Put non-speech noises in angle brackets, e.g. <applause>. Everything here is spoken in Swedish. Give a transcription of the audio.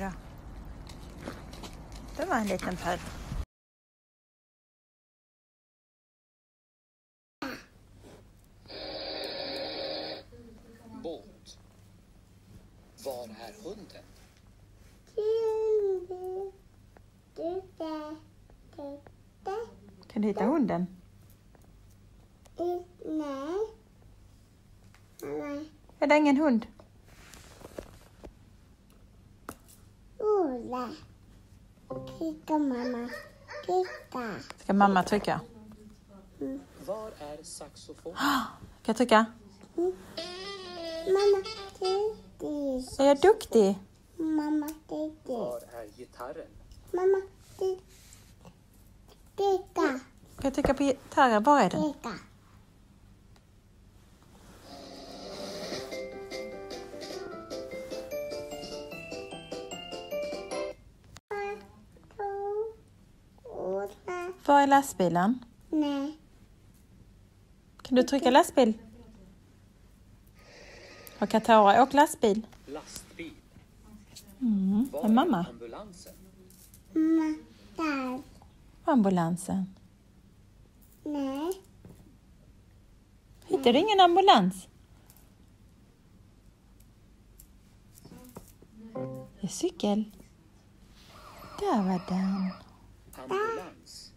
då. Det var en liten pöl. Båt. Var är hunden? Kan du hitta hunden? Nej. Är det ingen hund? Ola. Titta mamma. Titta. Ska mamma trycka? Var är saxofon? <gasps> Kan jag trycka? Mamma. Titta. Är jag duktig? Mamma. Titta. Var är gitarren? Mamma. Titta. Titta. Kan jag trycka på gitarren? Var är den? Titta. Var är lastbilen? Nej. Kan du trycka lastbil? Har Katara åkt lastbil? Lastbil. Mm. Var Är mamma? ambulansen? Mamma. Där. Ambulansen. Nej. Hittar du ingen ambulans? Det är cykel. Där var den. Ambulans.